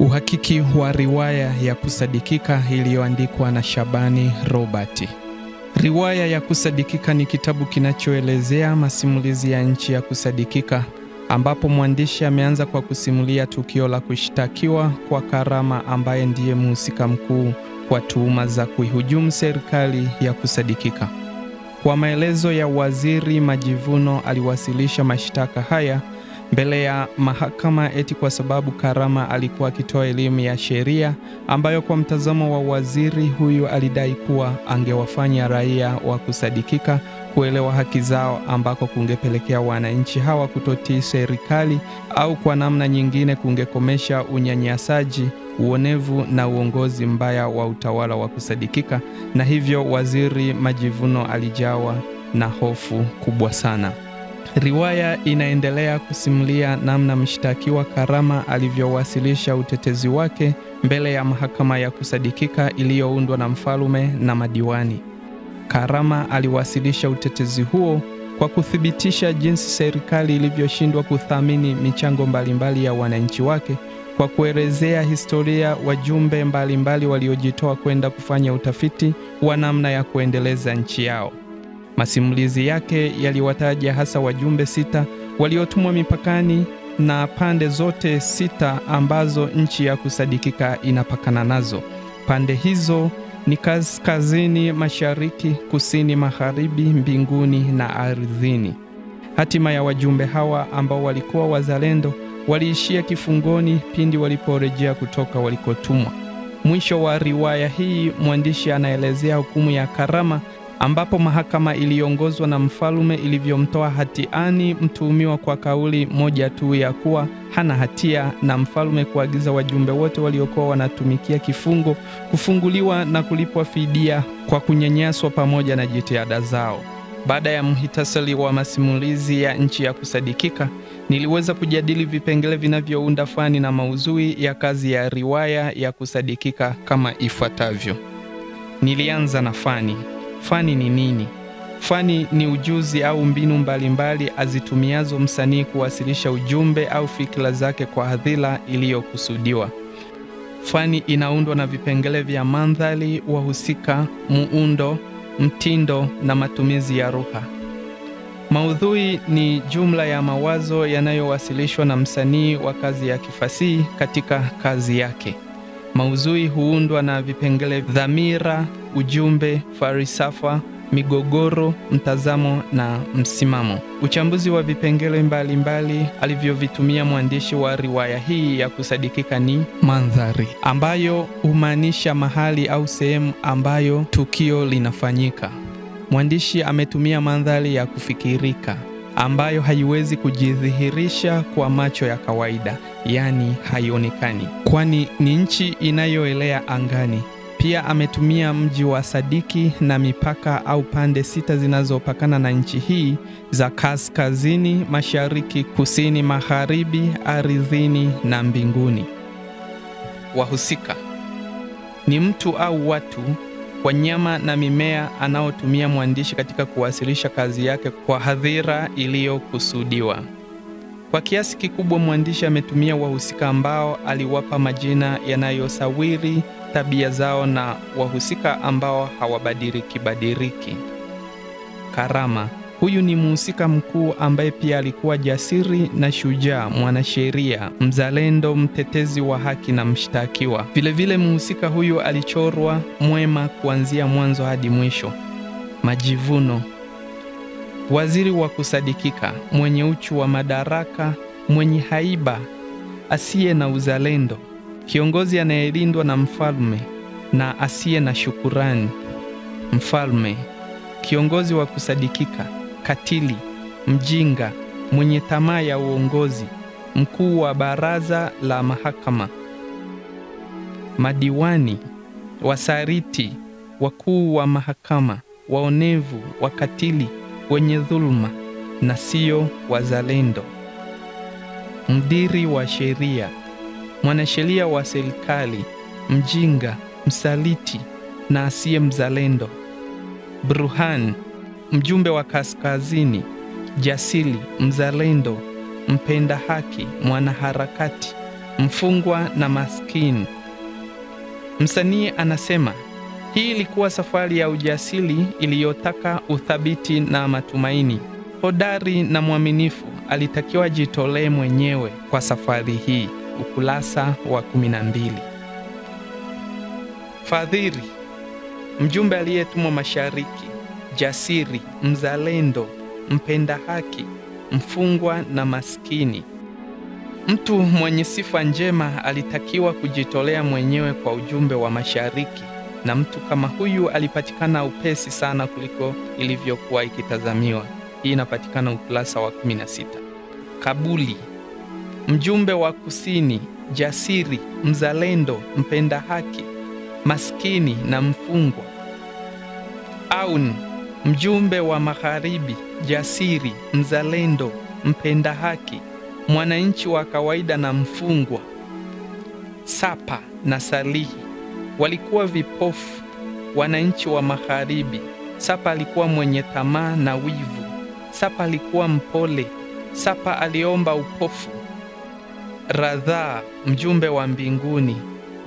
Uhakiki wa riwaya ya kusadikika iliyoandikwa na Shabani Robert. Riwaya ya kusadikika ni kitabu kinachoelezea masimulizi ya nchi ya kusadikika ambapo mwandishi ameanza kwa kusimulia tukio la kushtakiwa kwa Karama ambaye ndiye mhusika mkuu kwa tuhuma za kuihujumu serikali ya kusadikika. Kwa maelezo ya Waziri Majivuno aliwasilisha mashtaka haya mbele ya mahakama eti kwa sababu Karama alikuwa akitoa elimu ya sheria ambayo kwa mtazamo wa waziri huyu alidai kuwa angewafanya raia wa kusadikika kuelewa haki zao ambako kungepelekea wananchi hawa kutotii serikali au kwa namna nyingine kungekomesha unyanyasaji, uonevu na uongozi mbaya wa utawala wa kusadikika, na hivyo Waziri Majivuno alijawa na hofu kubwa sana. Riwaya inaendelea kusimulia namna mshtakiwa Karama alivyowasilisha utetezi wake mbele ya mahakama ya kusadikika iliyoundwa na mfalme na madiwani. Karama aliwasilisha utetezi huo kwa kuthibitisha jinsi serikali ilivyoshindwa kuthamini michango mbalimbali ya wananchi wake, kwa kuelezea historia wajumbe mbalimbali waliojitoa kwenda kufanya utafiti wa namna ya kuendeleza nchi yao. Masimulizi yake yaliwataja hasa wajumbe sita waliotumwa mipakani na pande zote sita ambazo nchi ya kusadikika inapakana nazo. Pande hizo ni kaskazini, mashariki, kusini, magharibi, mbinguni na ardhini. Hatima ya wajumbe hawa ambao walikuwa wazalendo waliishia kifungoni pindi waliporejea kutoka walikotumwa. Mwisho wa riwaya hii, mwandishi anaelezea hukumu ya Karama ambapo mahakama iliongozwa na mfalme ilivyomtoa hatiani mtuhumiwa kwa kauli moja tu ya kuwa hana hatia, na mfalme kuagiza wajumbe wote waliokuwa wanatumikia kifungo kufunguliwa na kulipwa fidia kwa kunyanyaswa pamoja na jitihada zao. Baada ya mhitasari wa masimulizi ya nchi ya kusadikika, niliweza kujadili vipengele vinavyounda fani na mauzui ya kazi ya riwaya ya kusadikika kama ifuatavyo. Nilianza na fani. Fani ni nini? Fani ni ujuzi au mbinu mbalimbali azitumiazo msanii kuwasilisha ujumbe au fikra zake kwa hadhira iliyokusudiwa. Fani inaundwa na vipengele vya mandhari, wahusika, muundo, mtindo na matumizi ya lugha. Maudhui ni jumla ya mawazo yanayowasilishwa na msanii wa kazi ya kifasihi katika kazi yake. Maudhui huundwa na vipengele dhamira, ujumbe, falsafa, migogoro, mtazamo na msimamo. Uchambuzi wa vipengele mbalimbali alivyovitumia mwandishi wa riwaya hii ya kusadikika ni mandhari, ambayo humaanisha mahali au sehemu ambayo tukio linafanyika. Mwandishi ametumia mandhari ya kufikirika ambayo haiwezi kujidhihirisha kwa macho ya kawaida, yaani haionekani, kwani ni nchi inayoelea angani. Pia ametumia mji wa Sadiki na mipaka au pande sita zinazopakana na nchi hii za kaskazini, mashariki, kusini, magharibi, ardhini na mbinguni. Wahusika ni mtu au watu, wanyama na mimea anaotumia mwandishi katika kuwasilisha kazi yake kwa hadhira iliyokusudiwa. Kwa kiasi kikubwa mwandishi ametumia wahusika ambao aliwapa majina yanayosawiri tabia zao na wahusika ambao hawabadiliki badiliki. Karama huyu ni mhusika mkuu ambaye pia alikuwa jasiri na shujaa, mwanasheria, mzalendo, mtetezi wa haki na mshtakiwa. Vilevile mhusika huyu alichorwa mwema kuanzia mwanzo hadi mwisho. Majivuno waziri wa kusadikika, mwenye uchu wa madaraka, mwenye haiba, asiye na uzalendo, kiongozi anayelindwa na mfalme na asiye na shukurani. Mfalme, kiongozi wa kusadikika, katili, mjinga, mwenye tamaa ya uongozi, mkuu wa baraza la mahakama. Madiwani, wasariti, wakuu wa mahakama, waonevu, wakatili wenye dhuluma na sio wazalendo. Mdiri wa sheria, mwanasheria wa serikali, mjinga, msaliti na asiye mzalendo. Burhan, mjumbe wa kaskazini, jasiri, mzalendo, mpenda haki, mwanaharakati. mfungwa na maskini. Msanii anasema hii ilikuwa safari ya ujasiri iliyotaka uthabiti na matumaini. Hodari na mwaminifu alitakiwa jitolee mwenyewe kwa safari hii. Ukurasa wa 12. Fadhili, mjumbe aliyetumwa mashariki, jasiri, mzalendo, mpenda haki, mfungwa na maskini. Mtu mwenye sifa njema alitakiwa kujitolea mwenyewe kwa ujumbe wa mashariki, na mtu kama huyu alipatikana upesi sana kuliko ilivyokuwa ikitazamiwa. Hii inapatikana ukurasa wa 16. Kabuli, mjumbe wa kusini, jasiri, mzalendo, mpenda haki, maskini na mfungwa. Aun, mjumbe wa magharibi, jasiri, mzalendo, mpenda haki, mwananchi wa kawaida na mfungwa. Sapa na Salihi walikuwa vipofu, wananchi wa magharibi. Sapa alikuwa mwenye tamaa na wivu. Sapa alikuwa mpole. Sapa aliomba upofu. Radhaa, mjumbe wa mbinguni,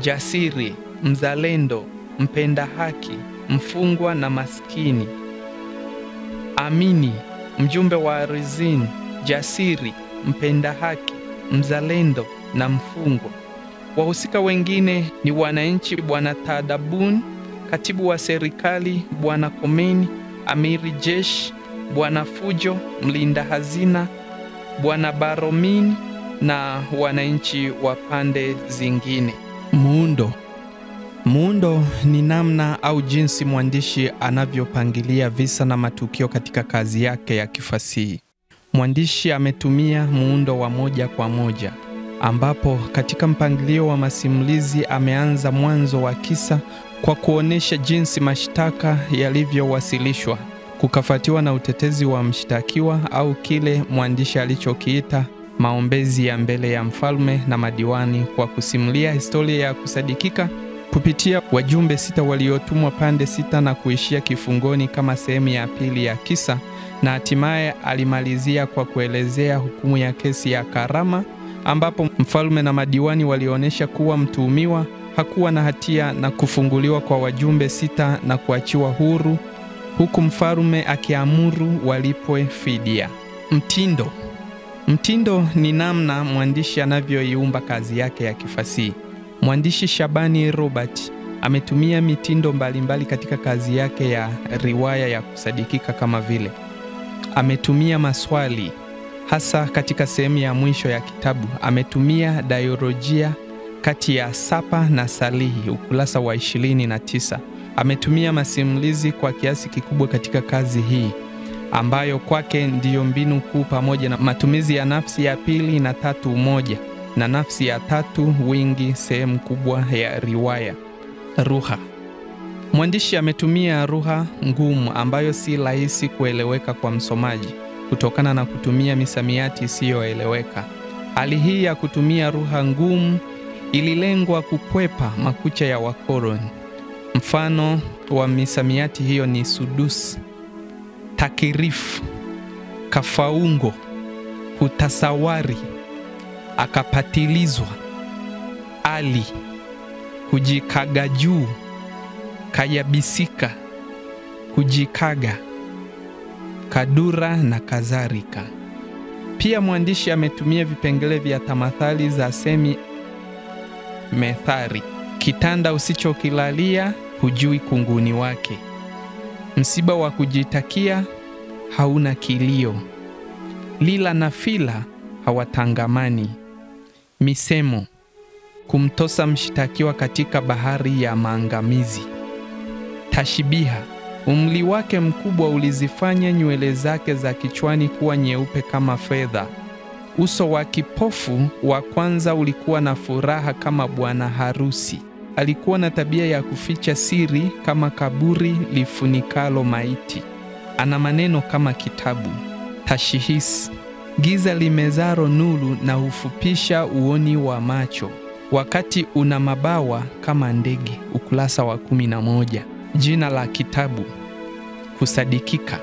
jasiri, mzalendo, mpenda haki, mfungwa na maskini. Amini, mjumbe wa Arizin, jasiri, mpenda haki, mzalendo na mfungwa. Wahusika wengine ni wananchi Bwana Tadabun, katibu wa serikali Bwana Komeni, amiri jeshi Bwana Fujo, mlinda hazina Bwana Baromini na wananchi wa pande zingine. Muundo. Muundo ni namna au jinsi mwandishi anavyopangilia visa na matukio katika kazi yake ya kifasihi. Mwandishi ametumia muundo wa moja kwa moja ambapo katika mpangilio wa masimulizi ameanza mwanzo wa kisa kwa kuonesha jinsi mashtaka yalivyowasilishwa, kukafuatiwa na utetezi wa mshtakiwa au kile mwandishi alichokiita maombezi ya mbele ya mfalme na madiwani, kwa kusimulia historia ya kusadikika kupitia wajumbe sita waliotumwa pande sita na kuishia kifungoni kama sehemu ya pili ya kisa, na hatimaye alimalizia kwa kuelezea hukumu ya kesi ya Karama ambapo mfalme na madiwani walionyesha kuwa mtuhumiwa hakuwa na hatia na kufunguliwa kwa wajumbe sita na kuachiwa huru huku mfalme akiamuru walipwe fidia. Mtindo. Mtindo ni namna mwandishi anavyoiumba kazi yake ya kifasihi. Mwandishi Shabani Robert ametumia mitindo mbalimbali mbali katika kazi yake ya riwaya ya kusadikika kama vile. Ametumia maswali hasa katika sehemu ya mwisho ya kitabu. Ametumia daiolojia kati ya Sapa na Salihi, ukurasa wa 29. Ametumia masimulizi kwa kiasi kikubwa katika kazi hii ambayo kwake ndiyo mbinu kuu, pamoja na matumizi ya nafsi ya pili na tatu umoja na nafsi ya tatu wingi, sehemu kubwa ya riwaya. Ruha. Mwandishi ametumia ruha ngumu ambayo si rahisi kueleweka kwa msomaji kutokana na kutumia misamiati isiyoeleweka. Hali hii ya kutumia ruha ngumu ililengwa kukwepa makucha ya wakoloni. Mfano wa misamiati hiyo ni sudus, takirifu, kafaungo, hutasawari, akapatilizwa, ali, kujikaga juu, kayabisika, kujikaga kadura na kadhalika. Pia mwandishi ametumia vipengele vya tamathali za semi methari: kitanda usichokilalia hujui kunguni wake, msiba wa kujitakia hauna kilio, lila na fila hawatangamani, misemo: kumtosa mshtakiwa katika bahari ya maangamizi, tashibiha Umri wake mkubwa ulizifanya nywele zake za kichwani kuwa nyeupe kama fedha. Uso wa kipofu wa kwanza ulikuwa na furaha kama bwana harusi. Alikuwa na tabia ya kuficha siri kama kaburi lifunikalo maiti. Ana maneno kama kitabu. Tashihisi, giza limezaro nuru na hufupisha uoni wa macho. Wakati una mabawa kama ndege. Ukurasa wa kumi na moja. Jina la kitabu kusadikika.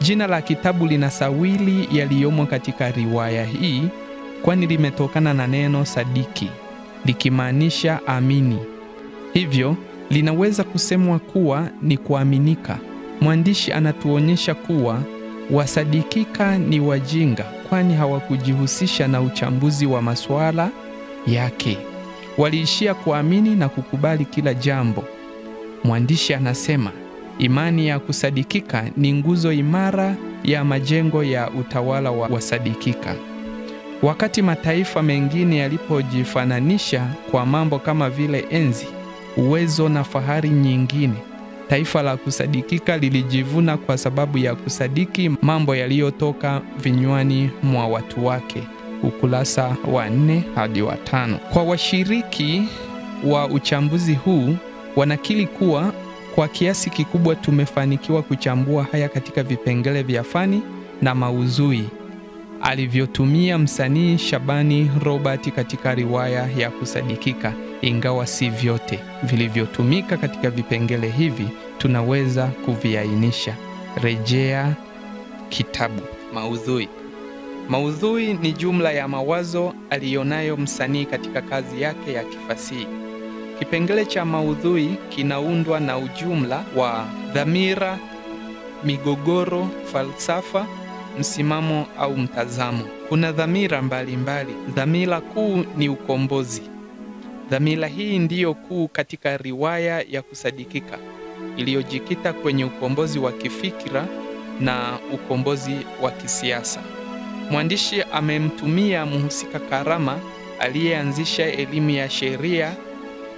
Jina la kitabu lina sawili yaliyomo katika riwaya hii kwani limetokana na neno sadiki likimaanisha amini, hivyo linaweza kusemwa kuwa ni kuaminika. Mwandishi anatuonyesha kuwa wasadikika ni wajinga, kwani hawakujihusisha na uchambuzi wa masuala yake. Waliishia kuamini na kukubali kila jambo. Mwandishi anasema imani ya kusadikika ni nguzo imara ya majengo ya utawala wa wasadikika. Wakati mataifa mengine yalipojifananisha kwa mambo kama vile enzi, uwezo na fahari nyingine, taifa la kusadikika lilijivuna kwa sababu ya kusadiki mambo yaliyotoka vinywani mwa watu wake. Ukurasa wa nne hadi wa tano. Kwa washiriki wa uchambuzi huu wanakili kuwa kwa kiasi kikubwa tumefanikiwa kuchambua haya katika vipengele vya fani na mauzui alivyotumia msanii Shabani Robert katika riwaya ya kusadikika, ingawa si vyote vilivyotumika katika vipengele hivi tunaweza kuviainisha. Rejea kitabu. Maudhui. Maudhui ni jumla ya mawazo aliyonayo msanii katika kazi yake ya kifasihi. Kipengele cha maudhui kinaundwa na ujumla wa dhamira, migogoro, falsafa, msimamo au mtazamo. Kuna dhamira mbalimbali. Dhamira kuu ni ukombozi. Dhamira hii ndiyo kuu katika riwaya ya kusadikika iliyojikita kwenye ukombozi wa kifikira na ukombozi wa kisiasa. Mwandishi amemtumia mhusika Karama aliyeanzisha elimu ya sheria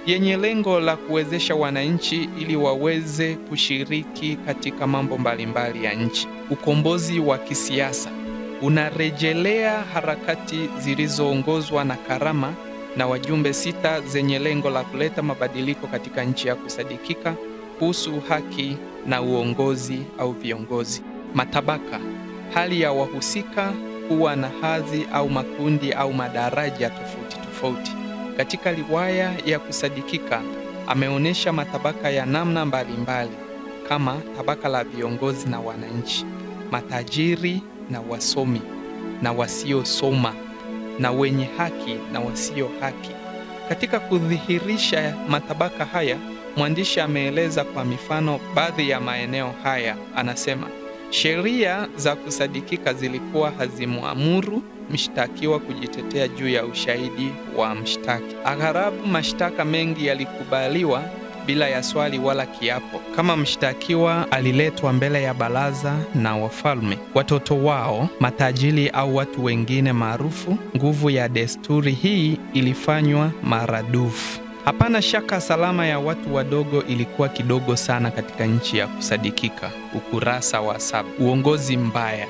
yenye lengo la kuwezesha wananchi ili waweze kushiriki katika mambo mbalimbali ya nchi. Ukombozi wa kisiasa unarejelea harakati zilizoongozwa na Karama na wajumbe sita zenye lengo la kuleta mabadiliko katika nchi ya kusadikika kuhusu haki na uongozi au viongozi. Matabaka, hali ya wahusika kuwa na hadhi au makundi au madaraja tofauti tofauti. Katika riwaya ya kusadikika ameonyesha matabaka ya namna mbalimbali mbali, kama tabaka la viongozi na wananchi, matajiri na wasomi na wasiosoma, na wenye haki na wasio haki. Katika kudhihirisha matabaka haya, mwandishi ameeleza kwa mifano baadhi ya maeneo haya. Anasema sheria za kusadikika zilikuwa hazimwamuru mshtakiwa kujitetea juu ya ushahidi wa mshtaki. Agharabu, mashtaka mengi yalikubaliwa bila ya swali wala kiapo. Kama mshtakiwa aliletwa mbele ya baraza na wafalme, watoto wao, matajiri au watu wengine maarufu, nguvu ya desturi hii ilifanywa maradufu. Hapana shaka salama ya watu wadogo ilikuwa kidogo sana katika nchi ya kusadikika. Ukurasa wa saba. Uongozi mbaya.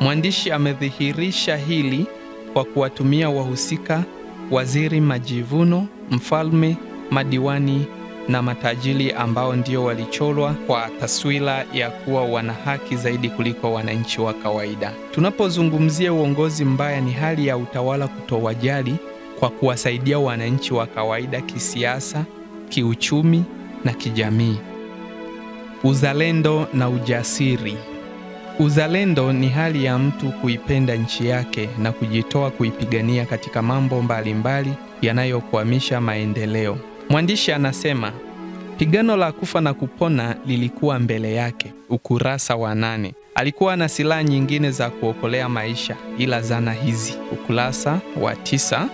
Mwandishi amedhihirisha hili kwa kuwatumia wahusika waziri majivuno, mfalme, madiwani na matajiri ambao ndio walicholwa kwa taswira ya kuwa wana haki zaidi kuliko wananchi wa kawaida. Tunapozungumzia uongozi mbaya, ni hali ya utawala kutowajali kwa kuwasaidia wananchi wa kawaida kisiasa, kiuchumi na kijamii. Uzalendo na ujasiri. Uzalendo ni hali ya mtu kuipenda nchi yake na kujitoa kuipigania katika mambo mbalimbali yanayokwamisha maendeleo. Mwandishi anasema pigano la kufa na kupona lilikuwa mbele yake. Ukurasa wa nane. Alikuwa na silaha nyingine za kuokolea maisha, ila zana hizi. Ukurasa wa tisa.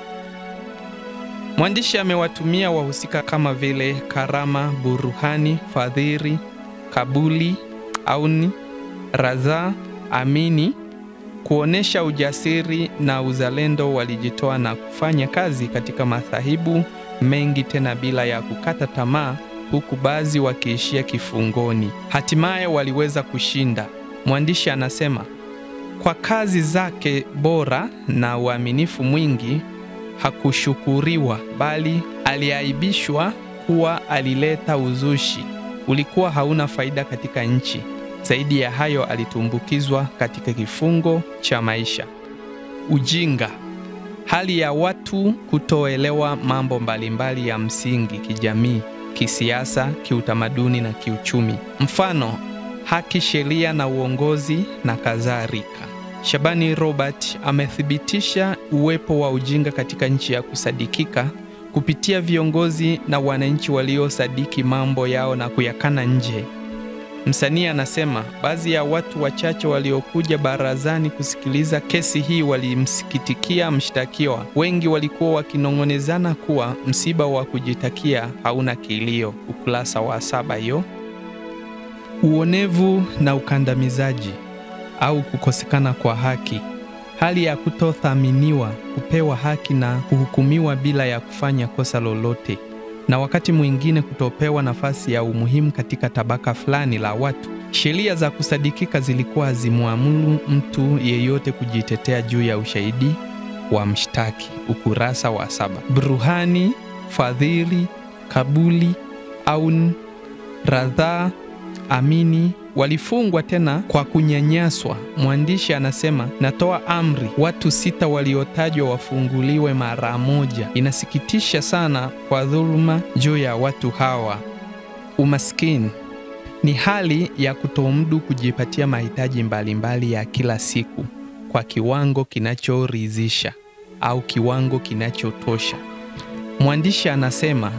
Mwandishi amewatumia wahusika kama vile Karama, Buruhani, Fadhiri, Kabuli, Auni, Raza, Amini kuonesha ujasiri na uzalendo. Walijitoa na kufanya kazi katika madhahibu mengi, tena bila ya kukata tamaa, huku baadhi wakiishia kifungoni. Hatimaye waliweza kushinda. Mwandishi anasema kwa kazi zake bora na uaminifu mwingi hakushukuriwa, bali aliaibishwa kuwa alileta uzushi, ulikuwa hauna faida katika nchi. Zaidi ya hayo, alitumbukizwa katika kifungo cha maisha. Ujinga, hali ya watu kutoelewa mambo mbalimbali ya msingi kijamii, kisiasa, kiutamaduni na kiuchumi, mfano haki, sheria na uongozi na kadhalika. Shabani Robert amethibitisha uwepo wa ujinga katika nchi ya kusadikika kupitia viongozi na wananchi waliosadiki mambo yao na kuyakana nje. Msanii anasema baadhi ya watu wachache waliokuja barazani kusikiliza kesi hii walimsikitikia mshtakiwa. Wengi walikuwa wakinong'onezana kuwa msiba wa kujitakia hauna kilio. Ukurasa wa saba hiyo. Uonevu na ukandamizaji au kukosekana kwa haki, hali ya kutothaminiwa, kupewa haki na kuhukumiwa bila ya kufanya kosa lolote na wakati mwingine kutopewa nafasi ya umuhimu katika tabaka fulani la watu. Sheria za kusadikika zilikuwa hazimwamuru mtu yeyote kujitetea juu ya ushahidi wa mshtaki. Ukurasa wa saba. Bruhani, Fadhili, Kabuli, Aun, Radhaa, Amini walifungwa tena kwa kunyanyaswa. Mwandishi anasema, natoa amri watu sita waliotajwa wafunguliwe mara moja. Inasikitisha sana kwa dhuluma juu ya watu hawa. Umaskini ni hali ya kutomudu kujipatia mahitaji mbalimbali ya kila siku kwa kiwango kinachoridhisha au kiwango kinachotosha. Mwandishi anasema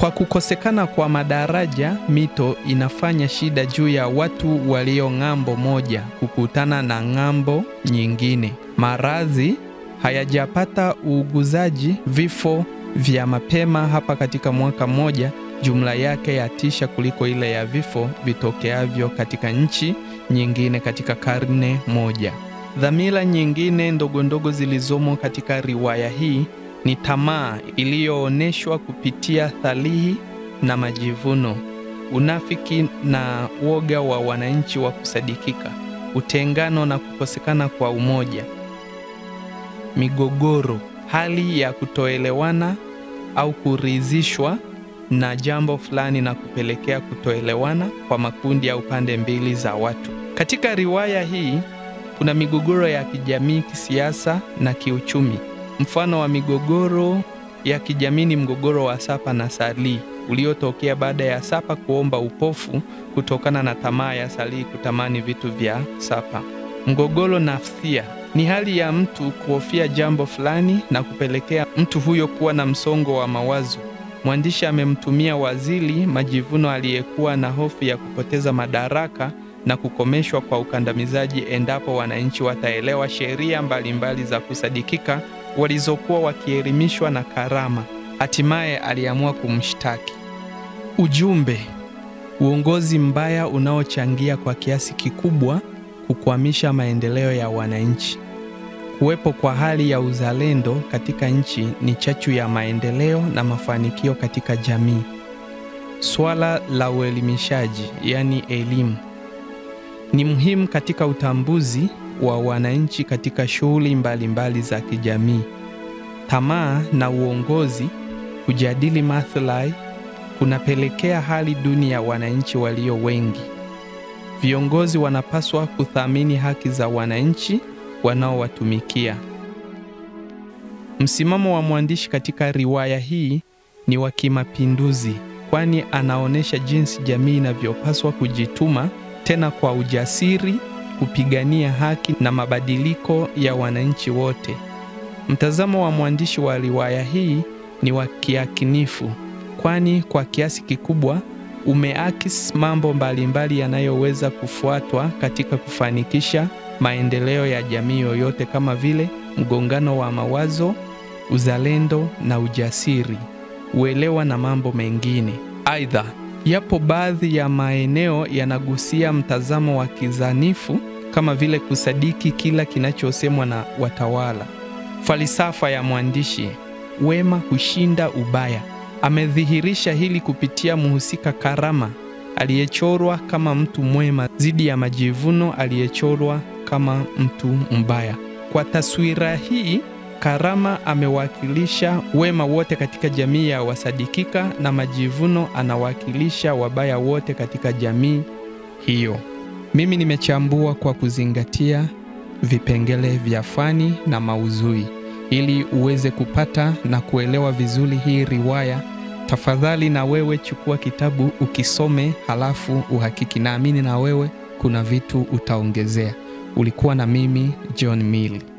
kwa kukosekana kwa madaraja, mito inafanya shida juu ya watu walio ng'ambo moja kukutana na ng'ambo nyingine. Maradhi hayajapata uuguzaji, vifo vya mapema hapa katika mwaka mmoja, jumla yake yatisha kuliko ile ya vifo vitokeavyo katika nchi nyingine katika karne moja. Dhamira nyingine ndogondogo zilizomo katika riwaya hii ni tamaa iliyoonyeshwa kupitia thalihi na majivuno, unafiki na woga wa wananchi wa kusadikika, utengano na kukosekana kwa umoja, migogoro, hali ya kutoelewana au kuridhishwa na jambo fulani na kupelekea kutoelewana kwa makundi au pande mbili za watu. Katika riwaya hii kuna migogoro ya kijamii, kisiasa na kiuchumi. Mfano wa migogoro ya kijamii ni mgogoro wa Sapa na Salii uliotokea baada ya Sapa kuomba upofu kutokana na tamaa ya Salii kutamani vitu vya Sapa. Mgogoro nafsia ni hali ya mtu kuhofia jambo fulani na kupelekea mtu huyo kuwa na msongo wa mawazo. Mwandishi amemtumia waziri majivuno aliyekuwa na hofu ya kupoteza madaraka na kukomeshwa kwa ukandamizaji endapo wananchi wataelewa sheria mbalimbali za kusadikika walizokuwa wakielimishwa na Karama. Hatimaye aliamua kumshtaki. Ujumbe: uongozi mbaya unaochangia kwa kiasi kikubwa kukwamisha maendeleo ya wananchi. Kuwepo kwa hali ya uzalendo katika nchi ni chachu ya maendeleo na mafanikio katika jamii. Swala la uelimishaji, yaani elimu, ni muhimu katika utambuzi wa wananchi katika shughuli mbalimbali za kijamii. Tamaa na uongozi kujadili maslahi kunapelekea hali duni ya wananchi walio wengi. Viongozi wanapaswa kuthamini haki za wananchi wanaowatumikia. Msimamo wa mwandishi katika riwaya hii ni wa kimapinduzi, kwani anaonyesha jinsi jamii inavyopaswa kujituma tena kwa ujasiri kupigania haki na mabadiliko ya wananchi wote. Mtazamo wa mwandishi wa riwaya hii ni wa kiakinifu, kwani kwa kiasi kikubwa umeakisi mambo mbalimbali yanayoweza kufuatwa katika kufanikisha maendeleo ya jamii yoyote kama vile mgongano wa mawazo, uzalendo na ujasiri, uelewa na mambo mengine. Aidha, yapo baadhi ya maeneo yanagusia mtazamo wa kizanifu kama vile kusadiki kila kinachosemwa na watawala. Falsafa ya mwandishi, wema hushinda ubaya, amedhihirisha hili kupitia mhusika Karama aliyechorwa kama mtu mwema dhidi ya Majivuno aliyechorwa kama mtu mbaya. Kwa taswira hii, Karama amewakilisha wema wote katika jamii ya wasadikika na Majivuno anawakilisha wabaya wote katika jamii hiyo. Mimi nimechambua kwa kuzingatia vipengele vya fani na mauzui ili uweze kupata na kuelewa vizuri hii riwaya. Tafadhali na wewe chukua kitabu ukisome, halafu uhakiki. Naamini na wewe kuna vitu utaongezea. Ulikuwa na mimi John Mill.